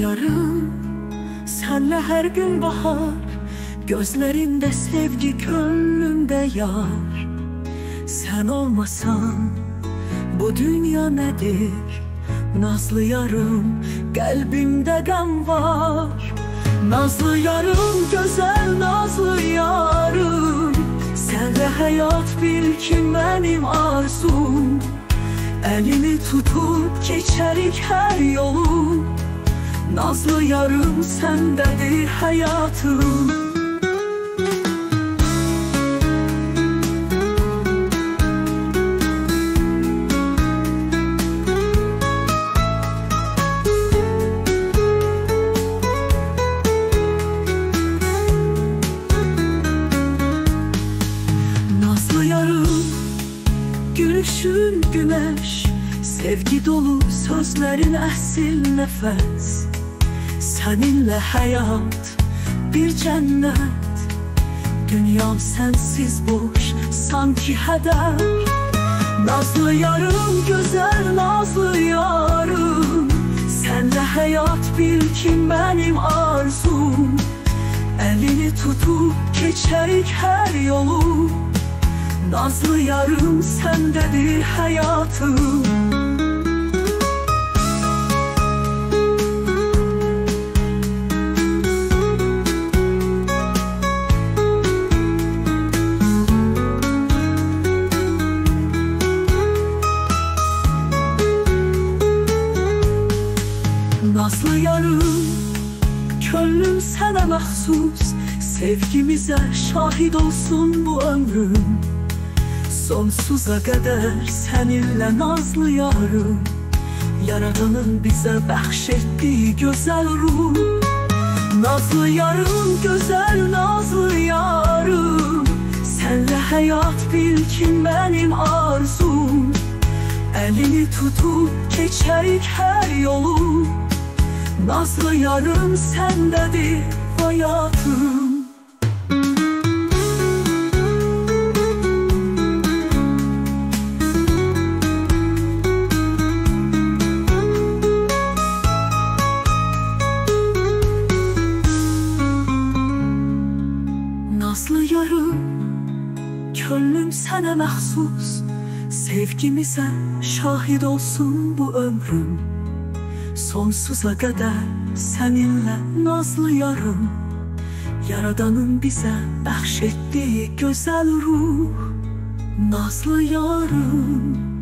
Yarım Senle her gün bahar. Gözlerinde sevgi gönlümde yar. Sen olmasan bu dünya nedir? Nazlı yarım kalbimde gam var. Nazlı yarım güzel nazlı yarım. Senle hayat bil ki benim arzum. Elini tutup geçerik her yolu Nazlı yarım sendedir hayatım. Nazlı yarım Gülüşün güneş Sevgi dolu sözlerin esil nefes Seninle hayat bir cennet. Dünyam sensiz boş sanki heder. Nazlı yarım güzel nazlı yarım. Senle hayat bil ki benim arzum? Elini tutup geçerik her yolu. Nazlı yarım sendedir hayatım Nazlı yarım Gönlüm sana mahsus. Sevgimize şahit olsun bu ömrüm. Sonsuza kadar seninle nazlı yarım. Yaradanın bize bahşettiği güzel ruh. Nazlı yarım, güzel nazlı yarım. Senle hayat bil ki benim arzum. Elini tutup geçerik her yolu Nazlı yarım sendedir hayatım. Nazlı yarım Gönlüm sana mahsus. Sevgimize şahit olsun bu ömrüm Sonsuza qədər səninlə nazlı yarım Yaradanın bizə bəxş etdiyi gözəl ruh. Nazlı yarım